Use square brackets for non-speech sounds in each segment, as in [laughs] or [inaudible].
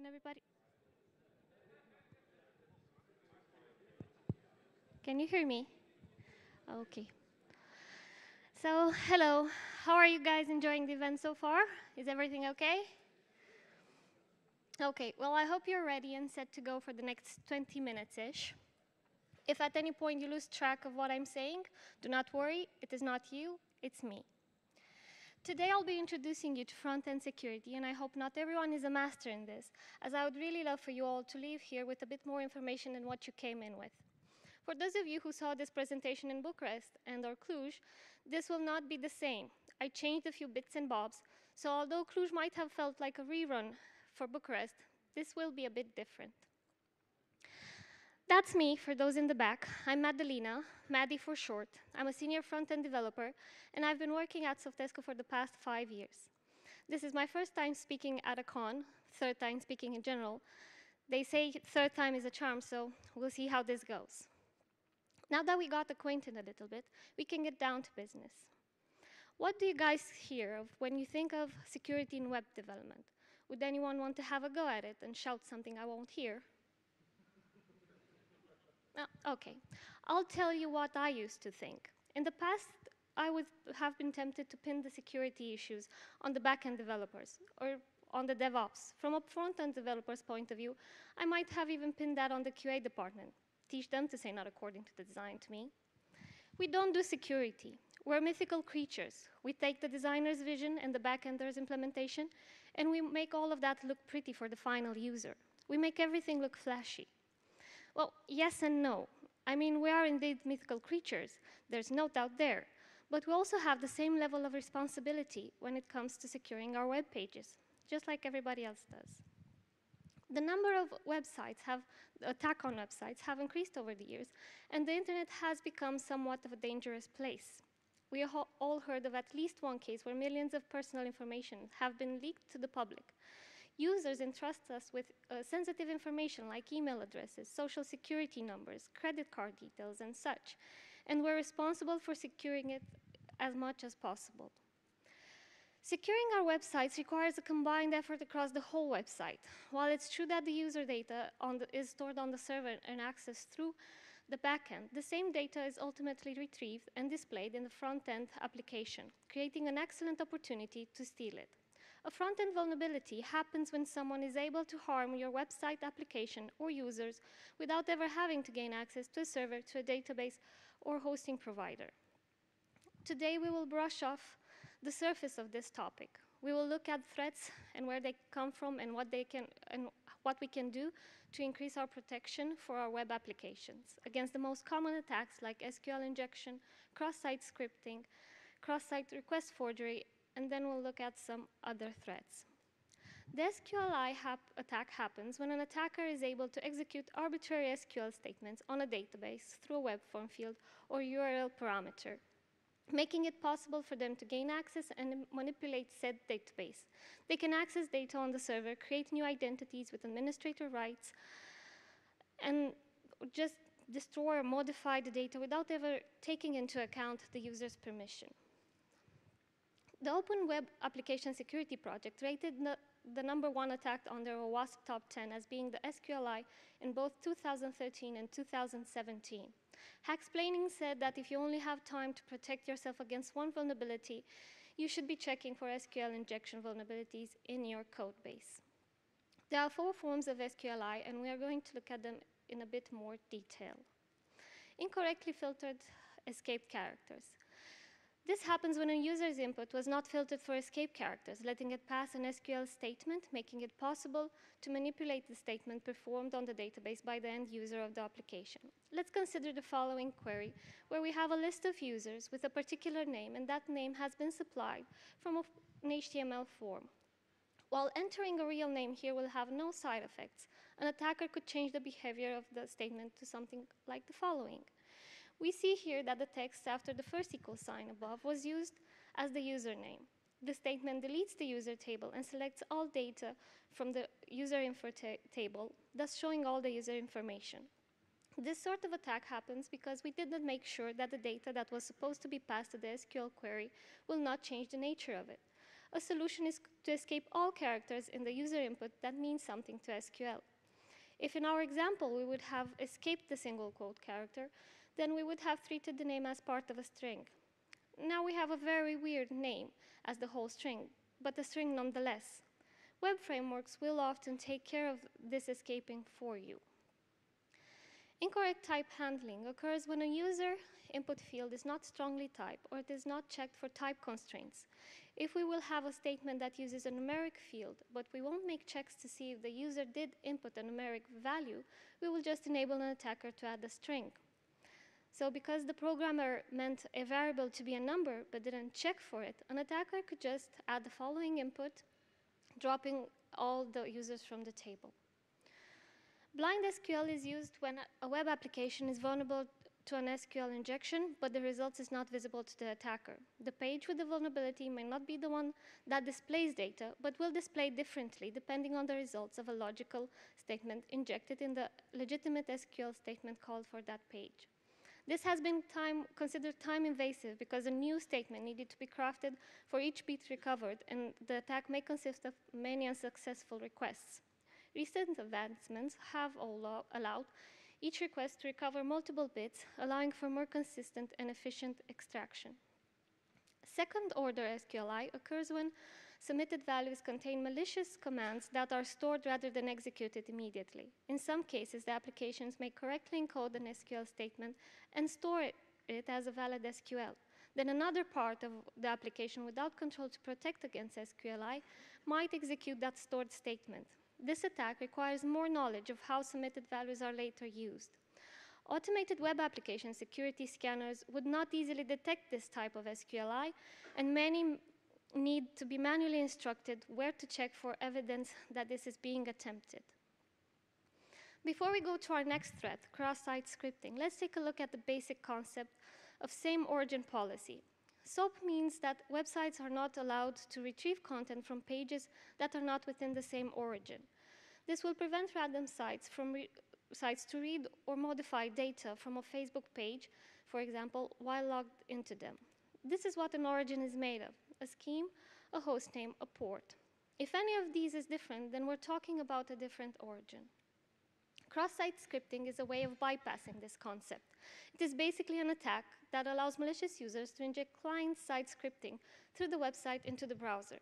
Can everybody? Can you hear me? Okay. So, hello. How are you guys enjoying the event so far? Is everything okay? Okay, well, I hope you're ready and set to go for the next 20 minutes-ish. If at any point you lose track of what I'm saying, do not worry, it is not you, it's me. Today I'll be introducing you to front-end security, and I hope not everyone is a master in this, as I would really love for you all to leave here with a bit more information than what you came in with. For those of you who saw this presentation in Bucharest and or Cluj, this will not be the same. I changed a few bits and bobs, so although Cluj might have felt like a rerun for Bucharest, this will be a bit different. That's me, for those in the back. I'm Madalina, Maddie for short. I'm a senior front-end developer, and I've been working at Softescu for the past five years. This is my first time speaking at a con, third time speaking in general. They say third time is a charm, so we'll see how this goes. Now that we got acquainted a little bit, we can get down to business. What do you guys hear of when you think of security in web development? Would anyone want to have a go at it and shout something I won't hear? Okay, I'll tell you what I used to think. In the past, I would have been tempted to pin the security issues on the backend developers or on the DevOps. From a front-end developer's point of view, I might have even pinned that on the QA department. Teach them to say not according to the design to me. We don't do security. We're mythical creatures. We take the designer's vision and the backender's implementation, and we make all of that look pretty for the final user. We make everything look flashy. Well, yes and no. I mean, we are indeed mythical creatures. There's no doubt there. But we also have the same level of responsibility when it comes to securing our web pages, just like everybody else does. The number of websites have, attack on websites have increased over the years, and the internet has become somewhat of a dangerous place. We all heard of at least one case where millions of personal information have been leaked to the public, Users entrust us with uh, sensitive information like email addresses, social security numbers, credit card details, and such, and we're responsible for securing it as much as possible. Securing our websites requires a combined effort across the whole website. While it's true that the user data the, is stored on the server and accessed through the backend, the same data is ultimately retrieved and displayed in the front-end application, creating an excellent opportunity to steal it. A front-end vulnerability happens when someone is able to harm your website application or users without ever having to gain access to a server, to a database, or hosting provider. Today, we will brush off the surface of this topic. We will look at threats and where they come from and what, they can, and what we can do to increase our protection for our web applications against the most common attacks like SQL injection, cross-site scripting, cross-site request forgery, and then we'll look at some other threats. The SQLI hap attack happens when an attacker is able to execute arbitrary SQL statements on a database through a web form field or URL parameter, making it possible for them to gain access and manipulate said database. They can access data on the server, create new identities with administrator rights, and just destroy or modify the data without ever taking into account the user's permission. The Open Web Application Security Project rated the, the number one attack on their OWASP top 10 as being the SQLI in both 2013 and 2017. Hacksplaining said that if you only have time to protect yourself against one vulnerability, you should be checking for SQL injection vulnerabilities in your code base. There are four forms of SQLI, and we are going to look at them in a bit more detail. Incorrectly filtered escape characters. This happens when a user's input was not filtered for escape characters, letting it pass an SQL statement, making it possible to manipulate the statement performed on the database by the end user of the application. Let's consider the following query, where we have a list of users with a particular name, and that name has been supplied from an HTML form. While entering a real name here will have no side effects, an attacker could change the behavior of the statement to something like the following. We see here that the text after the first equal sign above was used as the username. The statement deletes the user table and selects all data from the user info ta table, thus showing all the user information. This sort of attack happens because we did not make sure that the data that was supposed to be passed to the SQL query will not change the nature of it. a solution is to escape all characters in the user input that mean something to SQL. If in our example we would have escaped the single quote character, then we would have treated the name as part of a string. Now we have a very weird name as the whole string, but a string nonetheless. Web frameworks will often take care of this escaping for you. Incorrect type handling occurs when a user input field is not strongly typed or it is not checked for type constraints. If we will have a statement that uses a numeric field, but we won't make checks to see if the user did input a numeric value, we will just enable an attacker to add a string. So because the programmer meant a variable to be a number but didn't check for it, an attacker could just add the following input, dropping all the users from the table. Blind SQL is used when a web application is vulnerable to an SQL injection, but the result is not visible to the attacker. The page with the vulnerability may not be the one that displays data, but will display differently depending on the results of a logical statement injected in the legitimate SQL statement called for that page. This has been time, considered time invasive because a new statement needed to be crafted for each bit recovered, and the attack may consist of many unsuccessful requests. Recent advancements have allowed each request to recover multiple bits, allowing for more consistent and efficient extraction. Second order SQLI occurs when submitted values contain malicious commands that are stored rather than executed immediately. In some cases, the applications may correctly encode an SQL statement and store it as a valid SQL. Then another part of the application without control to protect against SQLI might execute that stored statement. This attack requires more knowledge of how submitted values are later used. Automated web application security scanners would not easily detect this type of SQLI, and many need to be manually instructed where to check for evidence that this is being attempted. Before we go to our next threat, cross-site scripting, let's take a look at the basic concept of same origin policy. SOP means that websites are not allowed to retrieve content from pages that are not within the same origin. This will prevent random sites from sites to read or modify data from a Facebook page, for example, while logged into them. This is what an origin is made of, a scheme, a host name, a port. If any of these is different, then we're talking about a different origin. Cross-site scripting is a way of bypassing this concept. It is basically an attack that allows malicious users to inject client-side scripting through the website into the browser.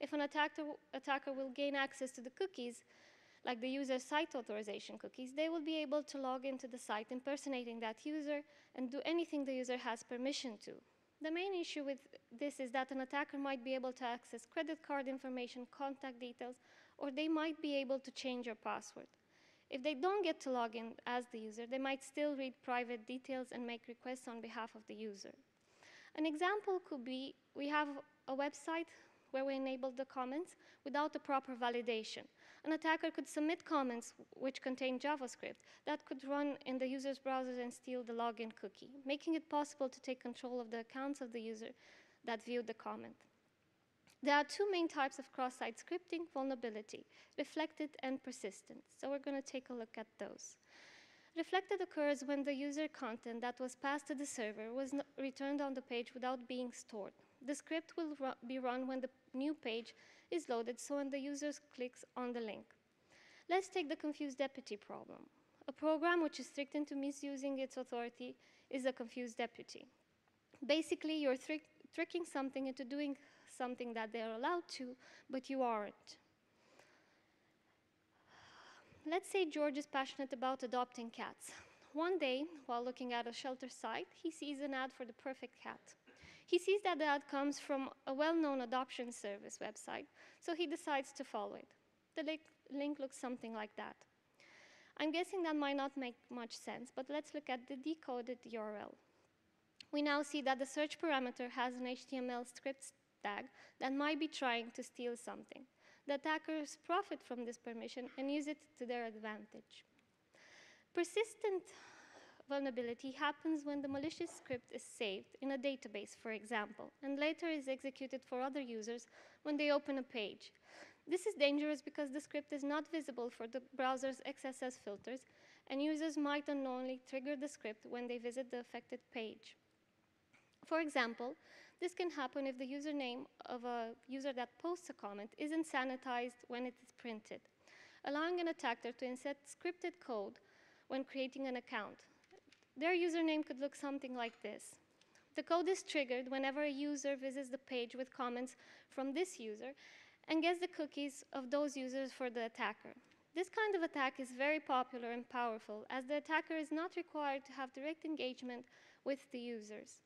If an attacker, attacker will gain access to the cookies, like the user's site authorization cookies, they will be able to log into the site impersonating that user and do anything the user has permission to. The main issue with this is that an attacker might be able to access credit card information, contact details, or they might be able to change your password. If they don't get to log in as the user, they might still read private details and make requests on behalf of the user. An example could be we have a website where we enable the comments without the proper validation. An attacker could submit comments which contain JavaScript that could run in the user's browser and steal the login cookie, making it possible to take control of the accounts of the user that viewed the comment. There are two main types of cross-site scripting, vulnerability, reflected and persistent. So we're going to take a look at those. Reflected occurs when the user content that was passed to the server was returned on the page without being stored. The script will ru be run when the new page is loaded, so when the user clicks on the link. Let's take the confused deputy problem. A program which is tricked into misusing its authority is a confused deputy. Basically, you're tricking something into doing something that they're allowed to, but you aren't. Let's say George is passionate about adopting cats. One day, while looking at a shelter site, he sees an ad for the perfect cat. He sees that the ad comes from a well-known adoption service website, so he decides to follow it. The link, link looks something like that. I'm guessing that might not make much sense, but let's look at the decoded URL. We now see that the search parameter has an HTML script tag that might be trying to steal something. The attackers profit from this permission and use it to their advantage. Persistent vulnerability happens when the malicious script is saved in a database, for example, and later is executed for other users when they open a page. This is dangerous because the script is not visible for the browser's XSS filters, and users might unknowingly trigger the script when they visit the affected page. For example, This can happen if the username of a user that posts a comment isn't sanitized when it is printed, allowing an attacker to insert scripted code when creating an account. Their username could look something like this. The code is triggered whenever a user visits the page with comments from this user and gets the cookies of those users for the attacker. This kind of attack is very popular and powerful as the attacker is not required to have direct engagement with the users.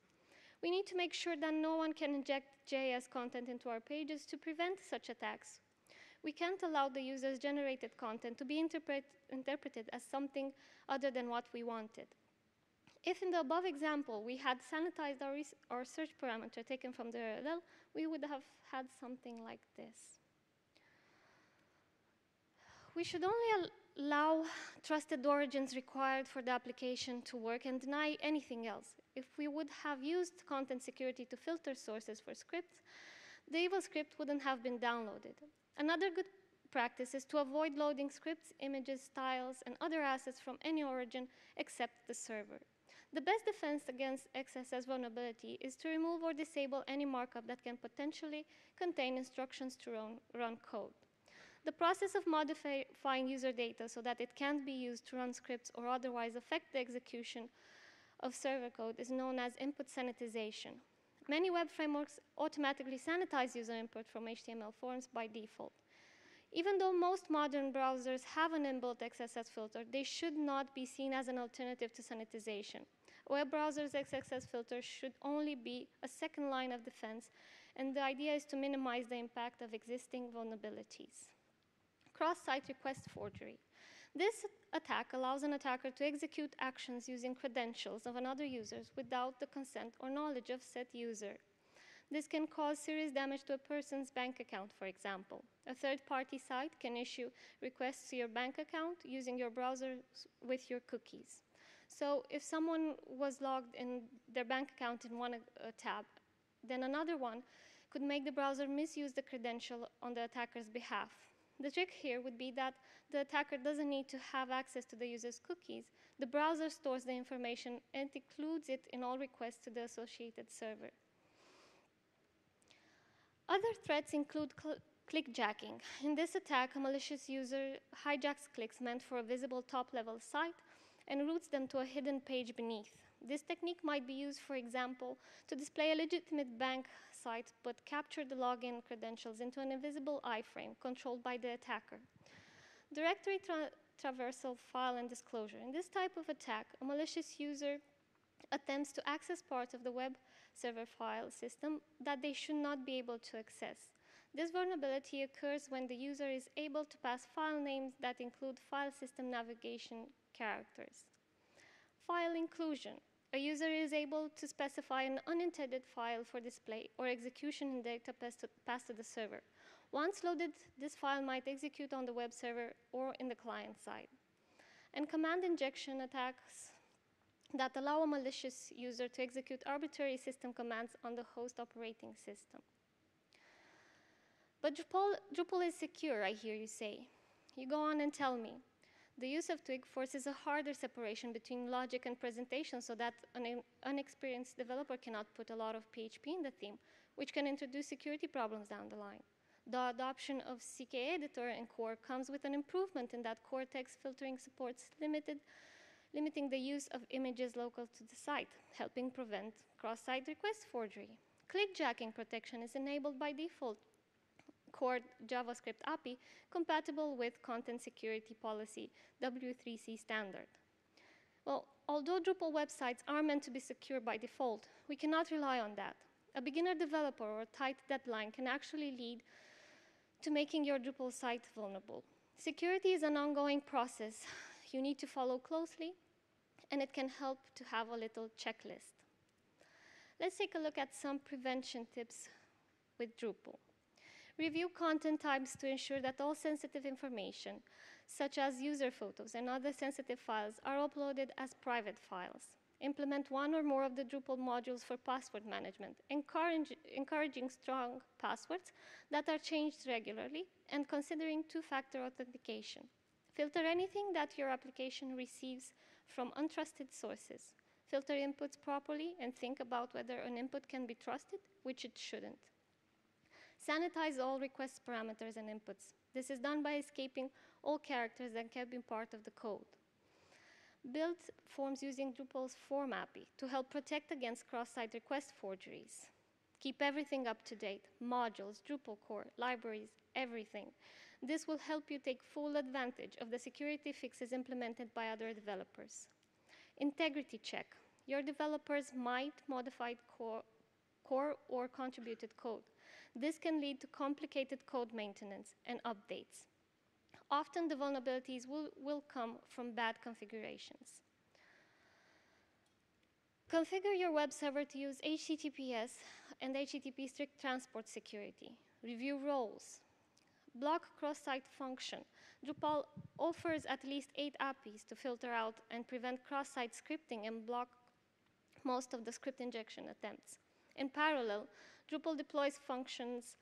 We need to make sure that no one can inject JS content into our pages to prevent such attacks. We can't allow the user's generated content to be interpret interpreted as something other than what we wanted. If in the above example we had sanitized our, our search parameter taken from the URL, we would have had something like this. We should only allow trusted origins required for the application to work and deny anything else. If we would have used content security to filter sources for scripts, the evil script wouldn't have been downloaded. Another good practice is to avoid loading scripts, images, styles, and other assets from any origin except the server. The best defense against XSS vulnerability is to remove or disable any markup that can potentially contain instructions to run, run code. The process of modifying user data so that it can't be used to run scripts or otherwise affect the execution of server code is known as input sanitization. Many web frameworks automatically sanitize user input from HTML forms by default. Even though most modern browsers have an inbuilt XSS filter, they should not be seen as an alternative to sanitization. Web browser's XSS filters should only be a second line of defense, and the idea is to minimize the impact of existing vulnerabilities. Cross-site request forgery. This attack allows an attacker to execute actions using credentials of another user without the consent or knowledge of said user. This can cause serious damage to a person's bank account, for example. A third-party site can issue requests to your bank account using your browser with your cookies. So if someone was logged in their bank account in one uh, tab, then another one could make the browser misuse the credential on the attacker's behalf. The trick here would be that the attacker doesn't need to have access to the user's cookies. The browser stores the information and includes it in all requests to the associated server. Other threats include cl clickjacking. In this attack, a malicious user hijacks clicks meant for a visible top-level site and routes them to a hidden page beneath. This technique might be used, for example, to display a legitimate bank site but capture the login credentials into an invisible iframe controlled by the attacker. Directory tra traversal file and disclosure. In this type of attack, a malicious user attempts to access parts of the web server file system that they should not be able to access. This vulnerability occurs when the user is able to pass file names that include file system navigation characters. File inclusion. A user is able to specify an unintended file for display or execution in data passed to, the server. Once loaded, this file might execute on the web server or in the client side. And command injection attacks that allow a malicious user to execute arbitrary system commands on the host operating system. But Drupal, Drupal is secure, I hear you say. You go on and tell me. The use of Twig forces a harder separation between logic and presentation so that an unexperienced developer cannot put a lot of PHP in the theme, which can introduce security problems down the line. The adoption of CK Editor and Core comes with an improvement in that core text filtering supports limited limiting the use of images local to the site, helping prevent cross-site request forgery. Clickjacking protection is enabled by default core JavaScript API compatible with Content Security Policy W3C standard. Well, although Drupal websites are meant to be secure by default, we cannot rely on that. A beginner developer or tight deadline can actually lead to making your Drupal site vulnerable. Security is an ongoing process you need to follow closely, and it can help to have a little checklist. Let's take a look at some prevention tips with Drupal. Review content types to ensure that all sensitive information, such as user photos and other sensitive files, are uploaded as private files. Implement one or more of the Drupal modules for password management, encourage, encouraging strong passwords that are changed regularly, and considering two-factor authentication. Filter anything that your application receives from untrusted sources. filter inputs properly, and think about whether an input can be trusted, which it shouldn't. Sanitize all request parameters and inputs. This is done by escaping all characters that can be part of the code. Build forms using Drupal's Form API to help protect against cross-site request forgeries. Keep everything up to date, modules, Drupal core, libraries, everything. This will help you take full advantage of the security fixes implemented by other developers. Integrity check. Your developers might modify core, core or contributed code. This can lead to complicated code maintenance and updates. Often the vulnerabilities will, will come from bad configurations. Configure your web server to use HTTPS and HTTP strict transport security. Review roles. Block cross-site function. Drupal offers at least eight APIs to filter out and prevent cross-site scripting and block most of the script injection attempts. In parallel, Drupal deploys functions,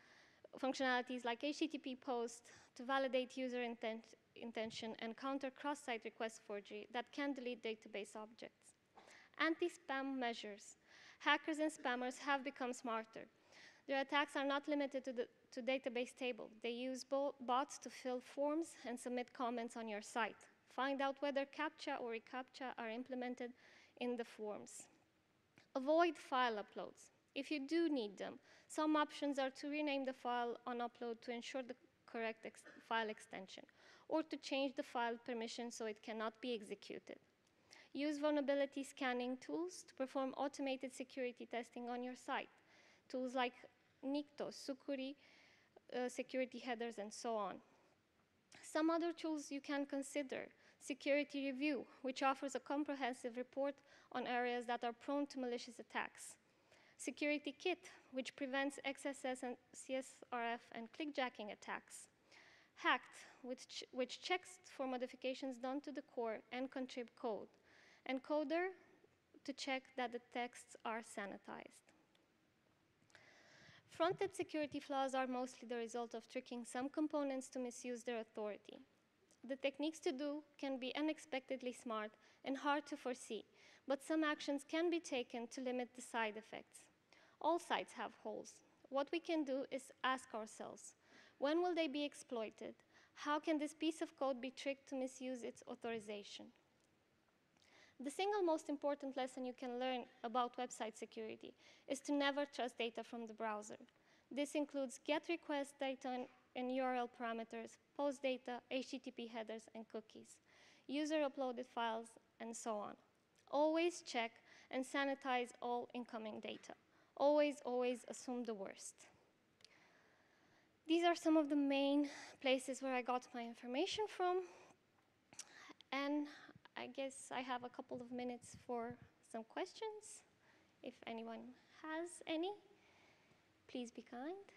functionalities like HTTP post to validate user intent, intention and counter cross-site request forgery that can delete database objects. Anti-spam measures. Hackers and spammers have become smarter. Their attacks are not limited to the to database table. They use bo bots to fill forms and submit comments on your site. Find out whether CAPTCHA or reCAPTCHA are implemented in the forms. Avoid file uploads. If you do need them, some options are to rename the file on upload to ensure the correct ex file extension, or to change the file permission so it cannot be executed. Use vulnerability scanning tools to perform automated security testing on your site. Tools like Nikto, Sucuri, uh, security headers, and so on. Some other tools you can consider. Security Review, which offers a comprehensive report on areas that are prone to malicious attacks. Security Kit, which prevents XSS and CSRF and clickjacking attacks. Hacked, which, which checks for modifications done to the core and contrib code. And Coder, to check that the texts are sanitized. Front-end security flaws are mostly the result of tricking some components to misuse their authority. The techniques to do can be unexpectedly smart and hard to foresee, but some actions can be taken to limit the side effects. All sites have holes. What we can do is ask ourselves, when will they be exploited? How can this piece of code be tricked to misuse its authorization? The single most important lesson you can learn about website security is to never trust data from the browser. This includes GET request data and URL parameters, post data, HTTP headers, and cookies, user uploaded files, and so on. Always check and sanitize all incoming data. Always, always assume the worst. These are some of the main places where I got my information from. And I guess I have a couple of minutes for some questions. If anyone has any, please be kind.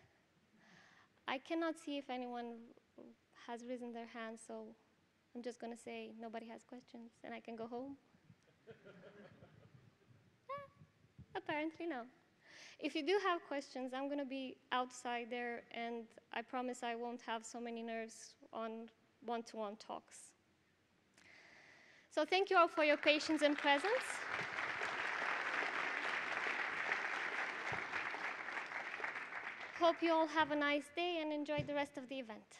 I cannot see if anyone has risen their hand, so I'm just going to say nobody has questions and I can go home. [laughs] Ah, apparently, no. If you do have questions, I'm going to be outside there, and I promise I won't have so many nerves on one to one talks. So thank you all for your patience and presence. Hope you all have a nice day and enjoy the rest of the event.